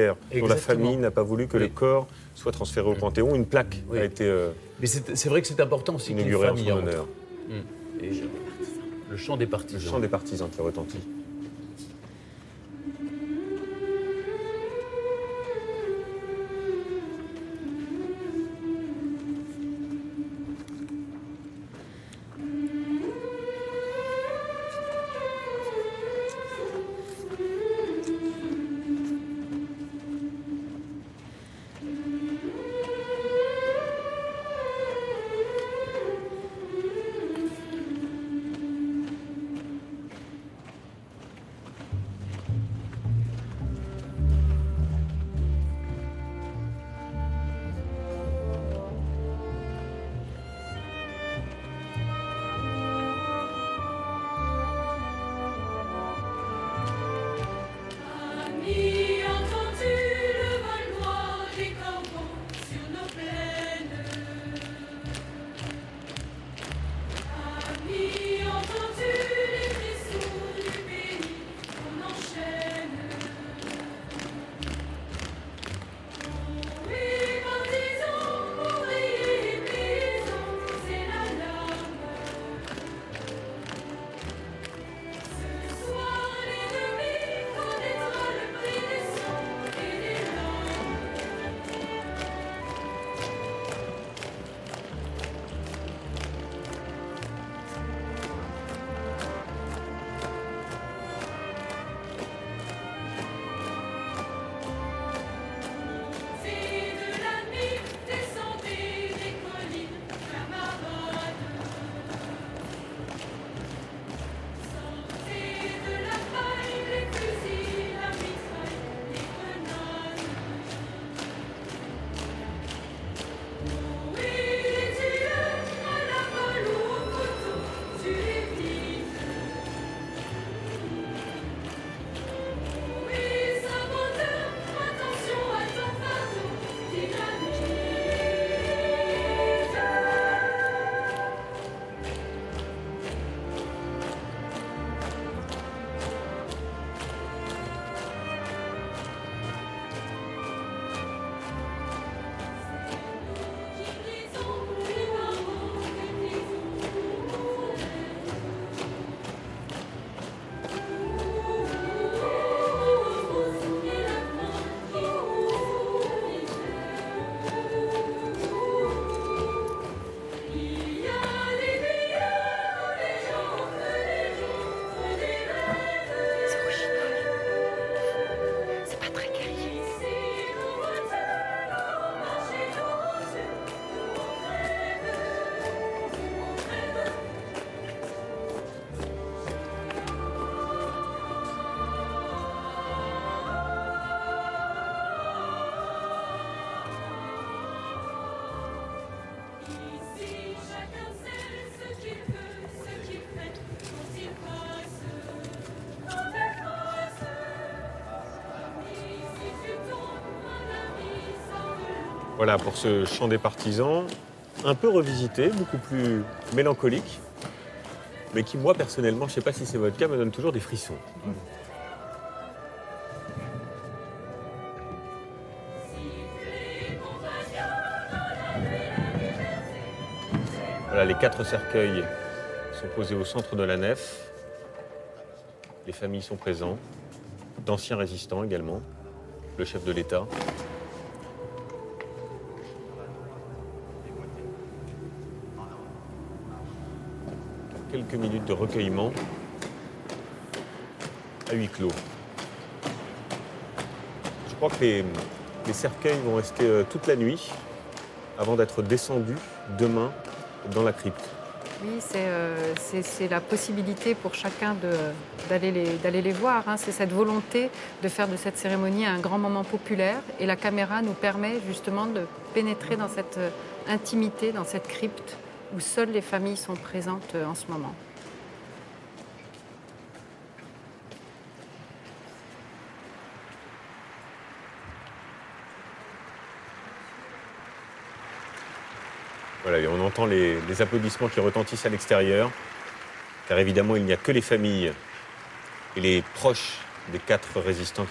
dont la famille n'a pas voulu que Oui. le corps soit transféré au Panthéon. Une plaque Oui. a été euh, Mais c'est vrai que c'est important aussi qu'une inaugurée en famille son honneur. Et le chant des Le partisans. chant des partisans qui retentit. You. Voilà pour ce chant des partisans, un peu revisité, beaucoup plus mélancolique, mais qui, moi, personnellement, je ne sais pas si c'est votre cas, me donne toujours des frissons. Voilà, les quatre cercueils sont posés au centre de la nef. Les familles sont présentes, d'anciens résistants également, le chef de l'État. Quelques minutes de recueillement à huis clos. Je crois que les, cercueils vont rester euh, toute la nuit avant d'être descendus demain dans la crypte. Oui, c'est euh, la possibilité pour chacun de- d'aller les, d'aller les voir. hein. C'est cette volonté de faire de cette cérémonie un grand moment populaire. Et la caméra nous permet justement de pénétrer dans cette euh, intimité, dans cette crypte où seules les familles sont présentes euh, en ce moment. Voilà, et on entend les, les applaudissements qui retentissent à l'extérieur, car évidemment, il n'y a que les familles et les proches des quatre résistants